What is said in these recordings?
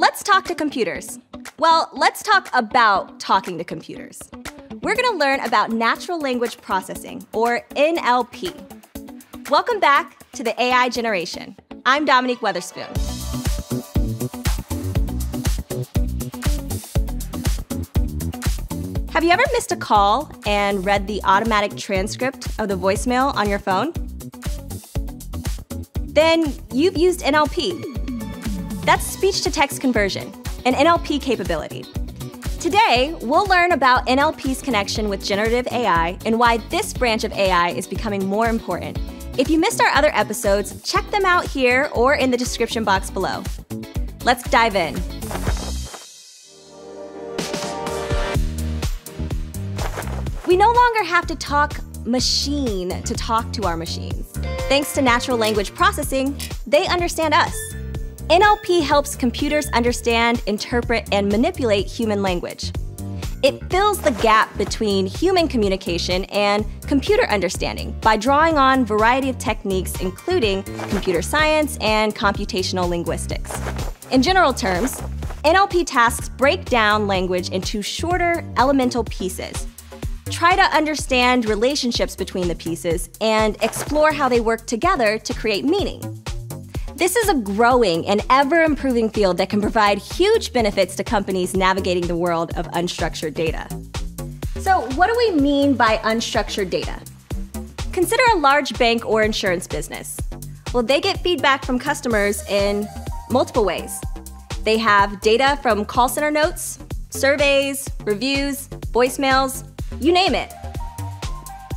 Let's talk to computers. Well, let's talk about talking to computers. We're going to learn about natural language processing, or NLP. Welcome back to the AI generation. I'm Dominique Weatherspoon. Have you ever missed a call and read the automatic transcript of the voicemail on your phone? Then you've used NLP. That's speech to text conversion, an NLP capability. Today, we'll learn about NLP's connection with generative AI and why this branch of AI is becoming more important. If you missed our other episodes, check them out here or in the description box below. Let's dive in. We no longer have to talk machine to talk to our machines. Thanks to natural language processing, they understand us. NLP helps computers understand, interpret, and manipulate human language. It fills the gap between human communication and computer understanding by drawing on a variety of techniques including computer science and computational linguistics. In general terms, NLP tasks break down language into shorter, elemental pieces. Try to understand relationships between the pieces and explore how they work together to create meaning. This is a growing and ever improving field that can provide huge benefits to companies navigating the world of unstructured data. So, what do we mean by unstructured data? Consider a large bank or insurance business. Well, they get feedback from customers in multiple ways. They have data from call center notes, surveys, reviews, voicemails, you name it.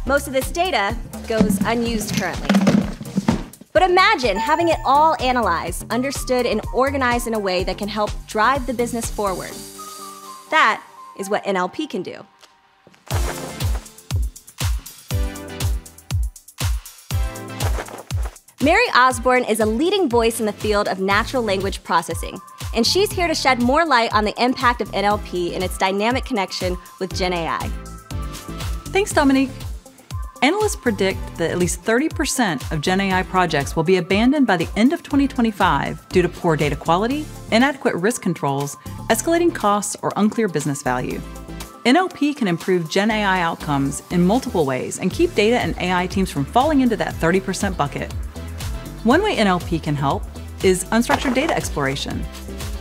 Most of this data goes unused currently. But imagine having it all analyzed, understood, and organized in a way that can help drive the business forward. That is what NLP can do. Mary Osborn is a leading voice in the field of natural language processing, and she's here to shed more light on the impact of NLP and its dynamic connection with Gen AI. Thanks, Dominique. Analysts predict that at least 30% of Gen AI projects will be abandoned by the end of 2025 due to poor data quality, inadequate risk controls, escalating costs, or unclear business value. NLP can improve Gen AI outcomes in multiple ways and keep data and AI teams from falling into that 30% bucket. One way NLP can help is unstructured data exploration.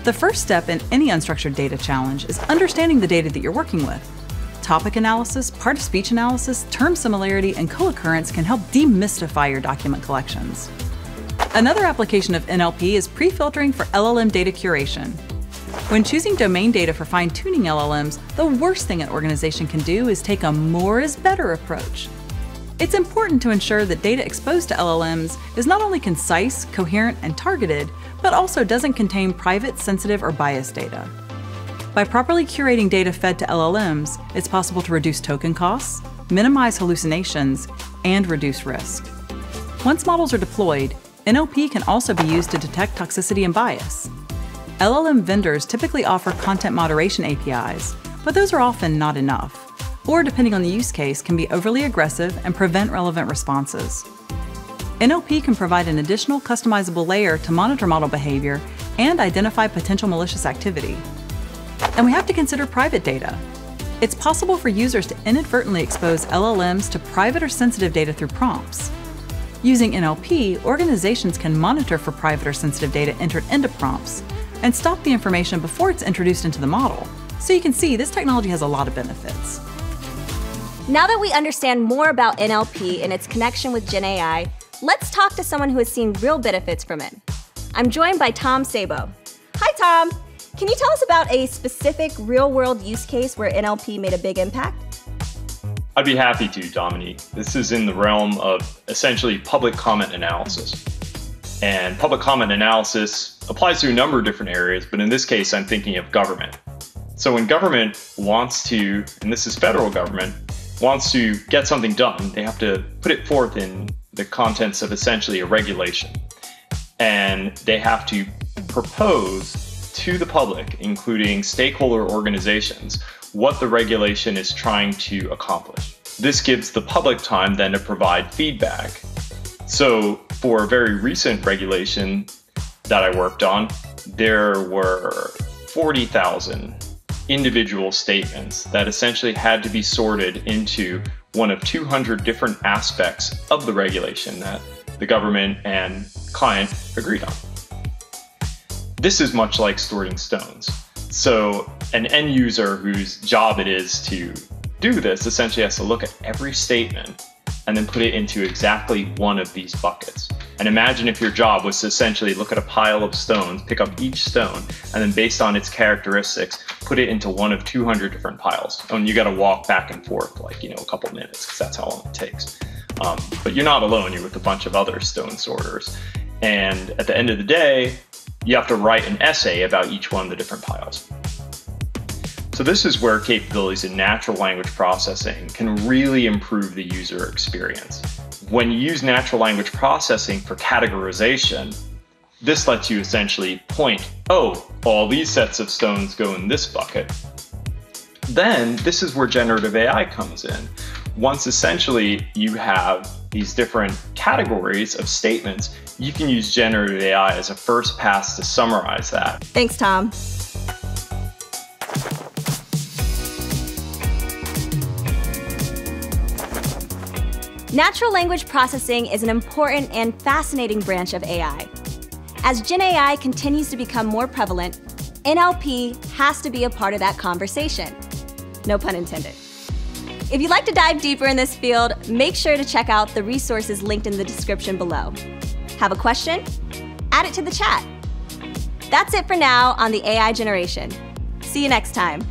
The first step in any unstructured data challenge is understanding the data that you're working with topic analysis, part of speech analysis, term similarity, and co-occurrence can help demystify your document collections. Another application of NLP is pre-filtering for LLM data curation. When choosing domain data for fine-tuning LLMs, the worst thing an organization can do is take a more is better approach. It's important to ensure that data exposed to LLMs is not only concise, coherent, and targeted, but also doesn't contain private, sensitive, or biased data. By properly curating data fed to LLMs, it's possible to reduce token costs, minimize hallucinations, and reduce risk. Once models are deployed, NLP can also be used to detect toxicity and bias. LLM vendors typically offer content moderation APIs, but those are often not enough, or depending on the use case, can be overly aggressive and prevent relevant responses. NLP can provide an additional customizable layer to monitor model behavior and identify potential malicious activity. And we have to consider private data. It's possible for users to inadvertently expose LLMs to private or sensitive data through prompts. Using NLP, organizations can monitor for private or sensitive data entered into prompts and stop the information before it's introduced into the model. So you can see this technology has a lot of benefits. Now that we understand more about NLP and its connection with Gen AI, let's talk to someone who has seen real benefits from it. I'm joined by Tom Sabo. Hi, Tom. Can you tell us about a specific real world use case where NLP made a big impact? I'd be happy to, Dominique. This is in the realm of essentially public comment analysis. And public comment analysis applies to a number of different areas, but in this case, I'm thinking of government. So when government wants to, and this is federal government, wants to get something done, they have to put it forth in the contents of essentially a regulation. And they have to propose to the public, including stakeholder organizations, what the regulation is trying to accomplish. This gives the public time then to provide feedback. So, for a very recent regulation that I worked on, there were 40,000 individual statements that essentially had to be sorted into one of 200 different aspects of the regulation that the government and client agreed on. This is much like sorting stones. So, an end user whose job it is to do this essentially has to look at every statement and then put it into exactly one of these buckets. And imagine if your job was to essentially look at a pile of stones, pick up each stone, and then based on its characteristics, put it into one of 200 different piles. And you got to walk back and forth like, you know, a couple minutes because that's how long it takes. Um, but you're not alone, you're with a bunch of other stone sorters. And at the end of the day, you have to write an essay about each one of the different piles. So this is where capabilities in natural language processing can really improve the user experience. When you use natural language processing for categorization, this lets you essentially point, oh, all these sets of stones go in this bucket. Then this is where generative AI comes in. Once essentially you have these different categories of statements, you can use generative AI as a first pass to summarize that. Thanks, Tom. Natural language processing is an important and fascinating branch of AI. As Gen AI continues to become more prevalent, NLP has to be a part of that conversation. No pun intended. If you'd like to dive deeper in this field, make sure to check out the resources linked in the description below. Have a question? Add it to the chat. That's it for now on the AI generation. See you next time.